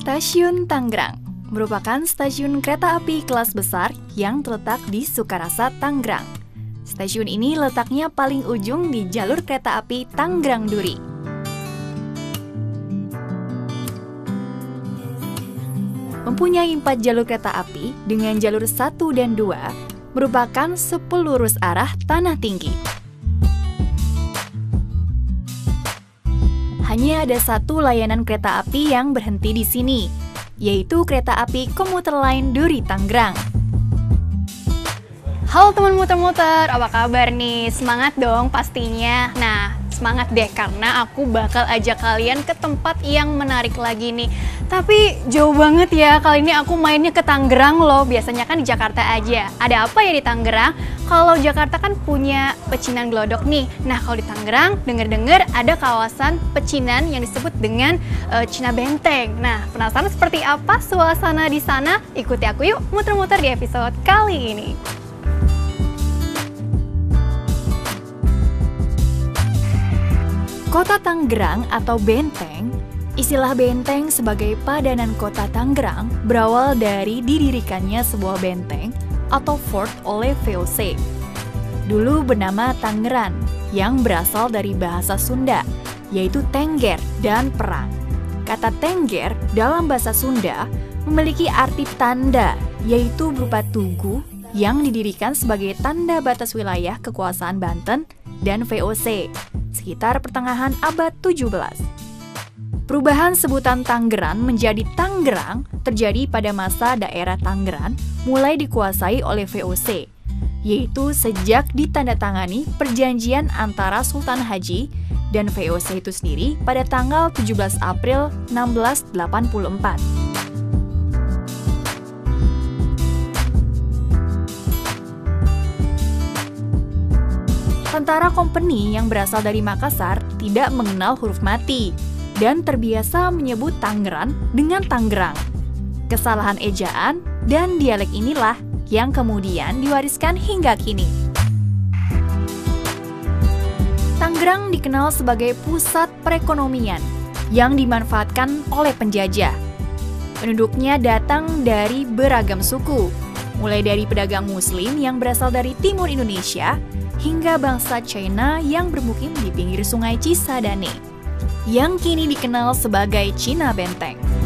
Stasiun Tangerang merupakan stasiun kereta api kelas besar yang terletak di Sukarasa, Tangerang. Stasiun ini letaknya paling ujung di jalur kereta api Tangerang Duri. Mempunyai empat jalur kereta api dengan jalur 1 dan 2 merupakan 10 lurus arah tanah tinggi. Hanya ada satu layanan kereta api yang berhenti di sini, yaitu kereta api komuter lain Duri Tangerang. Halo teman muter-muter, apa kabar nih? Semangat dong pastinya. Nah, semangat deh karena aku bakal ajak kalian ke tempat yang menarik lagi nih. Tapi jauh banget ya, kali ini aku mainnya ke Tangerang loh. Biasanya kan di Jakarta aja. Ada apa ya di Tangerang? Kalau Jakarta kan punya pecinan glodok nih. Nah, kalau di Tangerang denger-dengar ada kawasan pecinan yang disebut dengan uh, Cina Benteng. Nah, penasaran seperti apa suasana di sana? Ikuti aku yuk muter-muter di episode kali ini. Kota Tangerang atau Benteng, istilah benteng sebagai padanan kota Tangerang berawal dari didirikannya sebuah benteng atau fort oleh VOC. Dulu bernama Tangeran, yang berasal dari bahasa Sunda, yaitu tengger dan perang. Kata tengger dalam bahasa Sunda memiliki arti tanda, yaitu berupa tugu yang didirikan sebagai tanda batas wilayah kekuasaan Banten dan VOC sekitar pertengahan abad 17. Perubahan sebutan Tanggeran menjadi Tanggerang terjadi pada masa daerah Tanggeran mulai dikuasai oleh VOC, yaitu sejak ditandatangani perjanjian antara Sultan Haji dan VOC itu sendiri pada tanggal 17 April 1684. Tentara Kompeni yang berasal dari Makassar tidak mengenal huruf mati dan terbiasa menyebut Tangerang dengan Tangerang. Kesalahan ejaan dan dialek inilah yang kemudian diwariskan hingga kini. Tangerang dikenal sebagai pusat perekonomian yang dimanfaatkan oleh penjajah. Penduduknya datang dari beragam suku, mulai dari pedagang muslim yang berasal dari timur Indonesia hingga bangsa China yang bermukim di pinggir sungai Cisadane, yang kini dikenal sebagai Cina Benteng.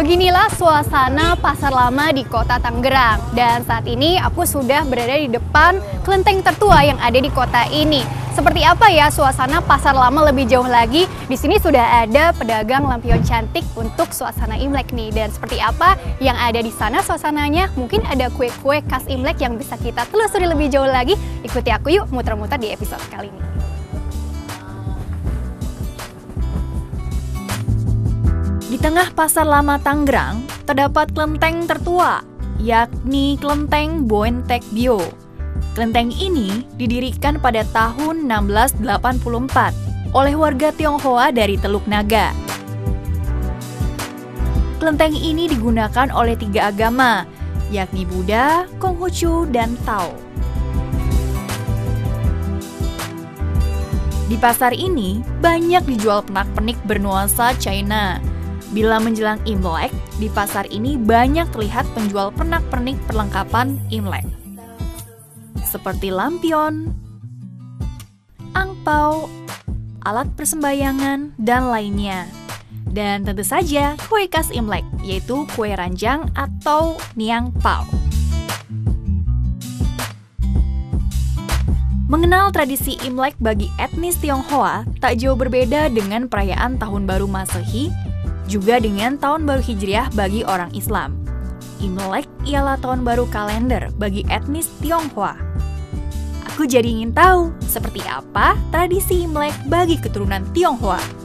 Beginilah suasana pasar lama di kota Tangerang. Dan saat ini aku sudah berada di depan kelenteng tertua yang ada di kota ini. Seperti apa ya suasana pasar lama lebih jauh lagi? Di sini sudah ada pedagang lampion cantik untuk suasana Imlek nih. Dan seperti apa yang ada di sana suasananya? Mungkin ada kue-kue khas Imlek yang bisa kita telusuri lebih jauh lagi. Ikuti aku yuk muter-muter di episode kali ini. Di tengah pasar lama Tangerang, terdapat kelenteng tertua, yakni Kelenteng Boentek Bio. Kelenteng ini didirikan pada tahun 1684 oleh warga Tionghoa dari Teluk Naga. Kelenteng ini digunakan oleh tiga agama, yakni Buddha, Konghucu, dan Tao. Di pasar ini, banyak dijual pernak-pernik bernuansa China, Bila menjelang Imlek, di pasar ini banyak terlihat penjual pernak-pernik perlengkapan Imlek. Seperti lampion, angpau, alat persembahyangan, dan lainnya. Dan tentu saja kue khas Imlek, yaitu kue ranjang atau niang pao. Mengenal tradisi Imlek bagi etnis Tionghoa tak jauh berbeda dengan perayaan Tahun Baru Masehi juga dengan tahun baru Hijriah bagi orang Islam. Imlek ialah tahun baru kalender bagi etnis Tionghoa. Aku jadi ingin tahu seperti apa tradisi Imlek bagi keturunan Tionghoa.